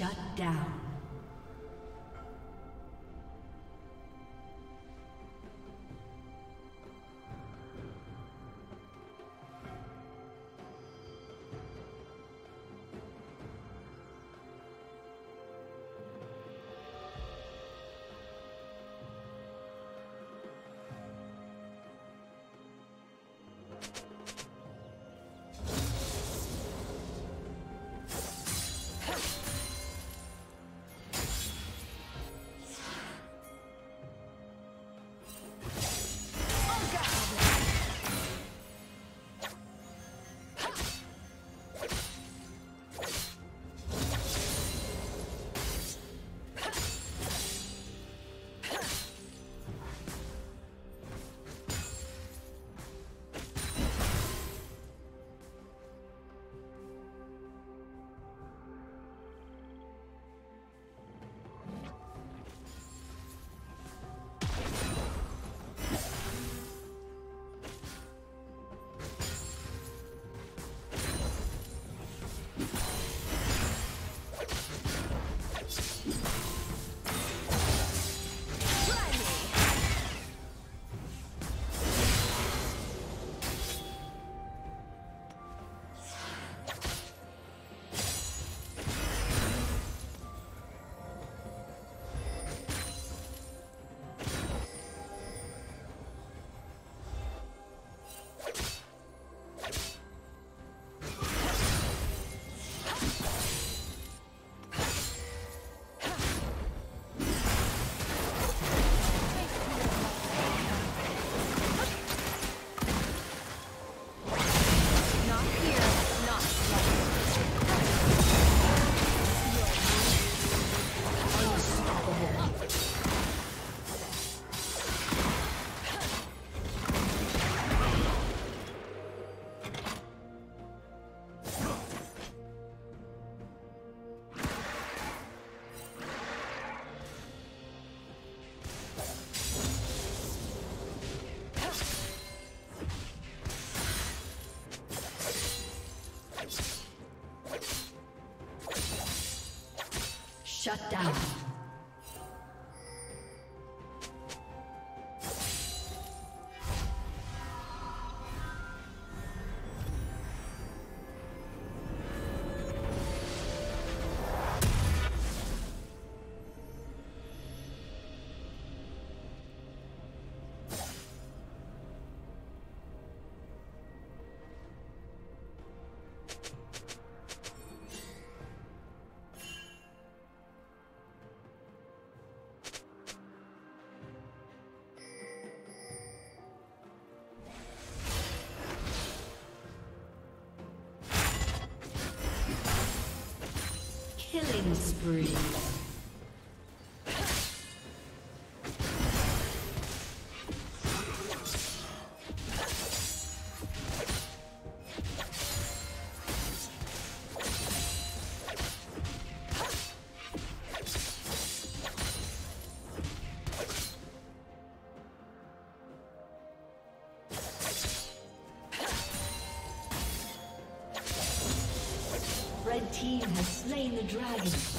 Shut down. Shut down. Spree. Dragon.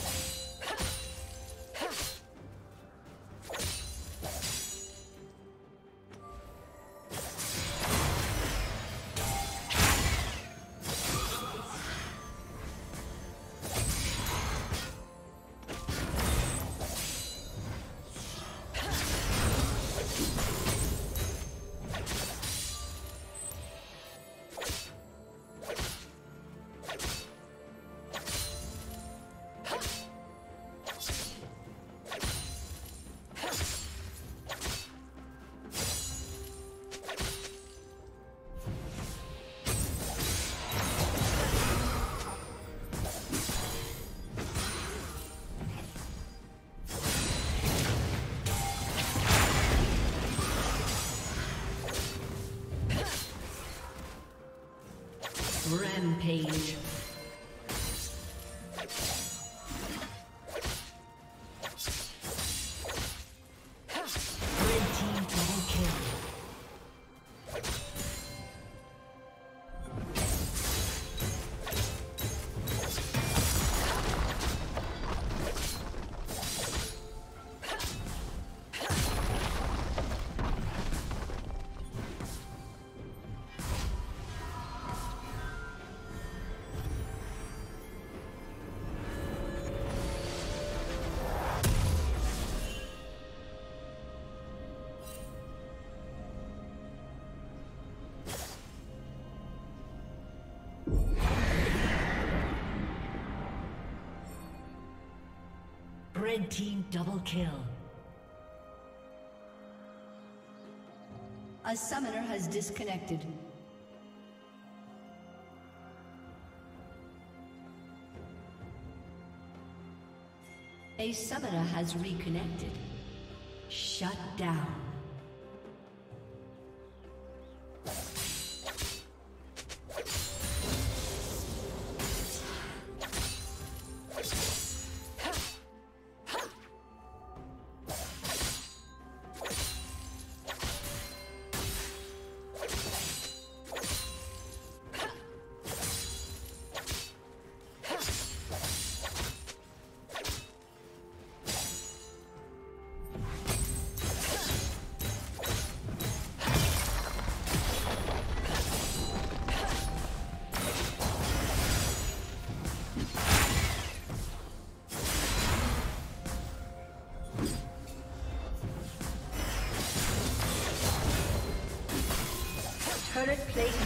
Rampage. Red team double kill. A summoner has disconnected. A summoner has reconnected. Shut down.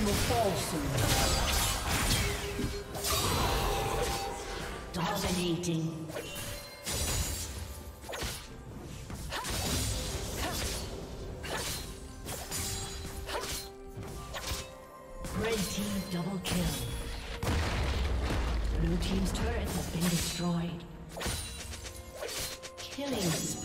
Will fall soon. Dominating. Red team double kill. Blue team's turret has been destroyed. Killing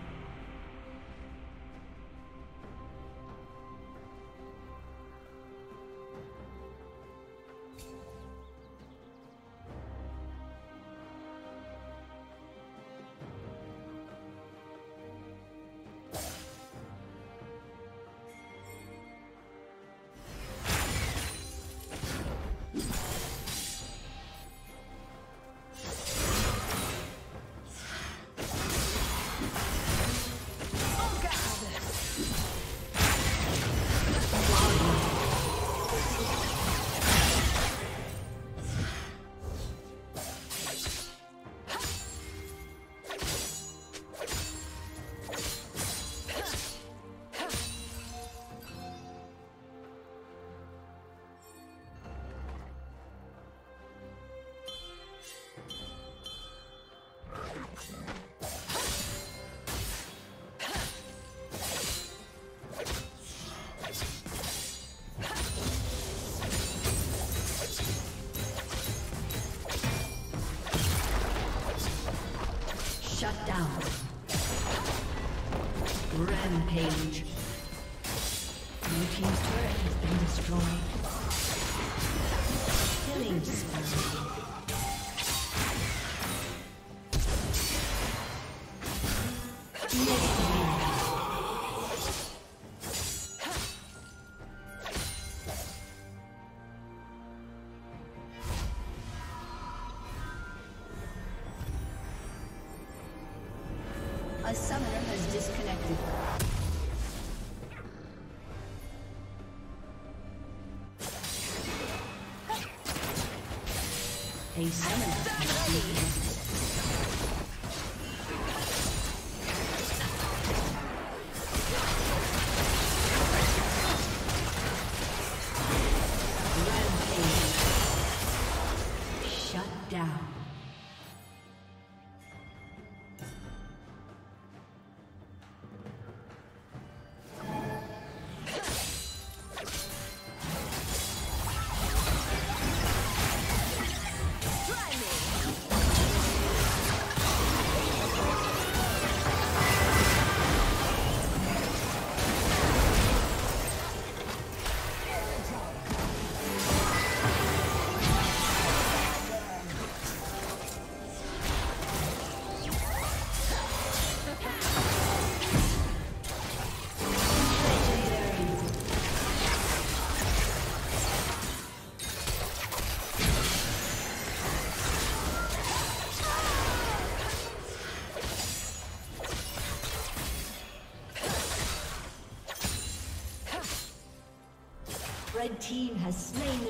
Shut down. Rampage. Your team's turret has been destroyed. Killing spree. A summoner